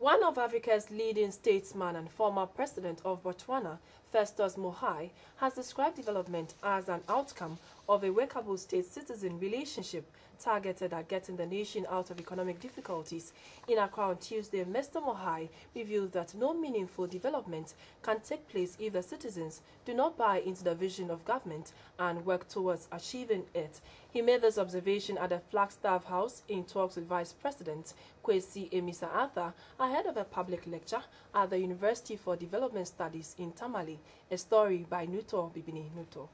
One of Africa's leading statesmen and former president of Botswana, Festus Mogae, has described development as an outcome of a workable state-citizen relationship targeted at getting the nation out of economic difficulties. In Accra on Tuesday, Mr. Mogae revealed that no meaningful development can take place if the citizens do not buy into the vision of government and work towards achieving it. He made this observation at the Flagstaff House in talks with Vice President Kwesi Amissah Arthur ahead of a public lecture at the University for Development Studies in Tamale. A story by Nuto Bibini Nuto.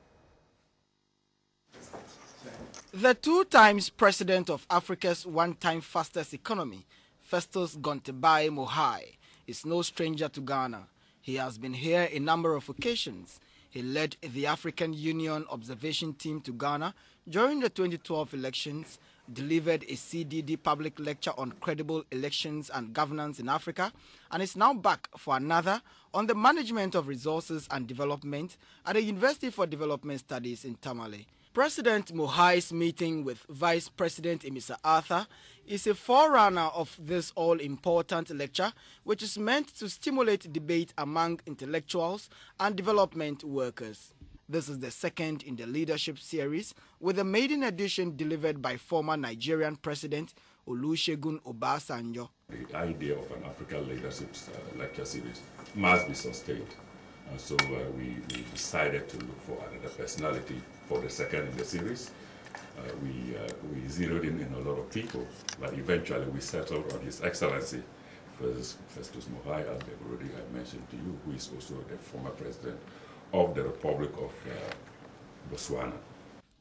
The two times president of Africa's one-time fastest economy, Festus Gontebanye Mogae, is no stranger to Ghana. He has been here a number of occasions. He led the African Union observation team to Ghana during the 2012 elections, delivered a CDD public lecture on credible elections and governance in Africa, and is now back for another on the management of resources and development at the University for Development Studies in Tamale. President Mogae's meeting with Vice President Amissah Arthur is a forerunner of this all-important lecture, which is meant to stimulate debate among intellectuals and development workers. This is the second in the leadership series, with a maiden edition delivered by former Nigerian President Olusegun Obasanjo. The idea of an African leadership uh, lecture series must be sustained. And so uh, we, we, decided to look for another personality for the second in the series. Uh, we, uh, we zeroed in, in a lot of people, but eventually we settled on His Excellency, Festus Mogae, as I've already mentioned to you, who is also the former president of the Republic of uh, Botswana.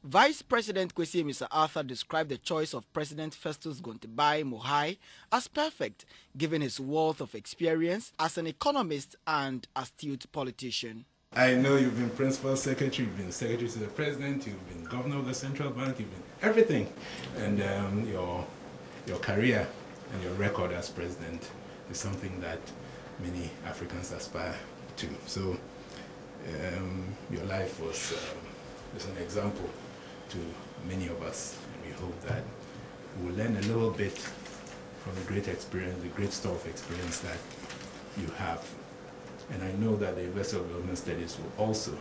Vice President Kwesi Amissah Arthur described the choice of President Festus Gontebanye Mogae as perfect, given his wealth of experience as an economist and astute politician. I know you've been principal secretary, you've been secretary to the president, you've been governor of the central bank, you've been everything. And um, your, your career and your record as president is something that many Africans aspire to. So um, your life was uh, is an example to many of us. And we hope that we'll learn a little bit from the great experience, the great store of experience that you have. And I know that the University of Development Studies will also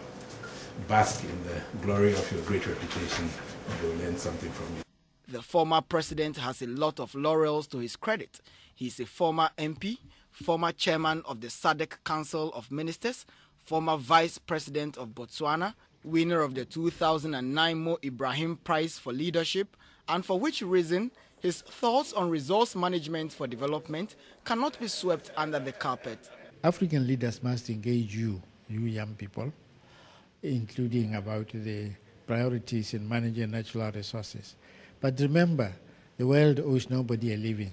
bask in the glory of your great reputation and they'll learn something from you. The former president has a lot of laurels to his credit. He is a former MP, former chairman of the SADC Council of Ministers, former vice president of Botswana, winner of the 2009 Mo Ibrahim Prize for Leadership, and for which reason his thoughts on resource management for development cannot be swept under the carpet. African leaders must engage you, you young people, including about the priorities in managing natural resources. But remember, the world owes nobody a living.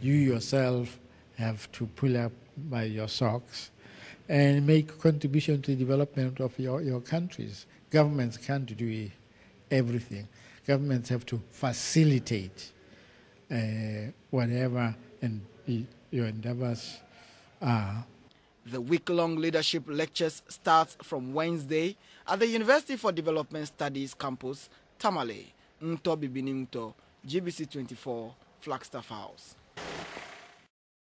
You yourself have to pull up by your socks and make contribution to the development of your, your countries. Governments can't do everything. Governments have to facilitate uh, whatever and your endeavors are. The week-long leadership lectures starts from Wednesday at the University for Development Studies campus, Tamale, Nto Bibinimto, GBC 24, Flagstaff House.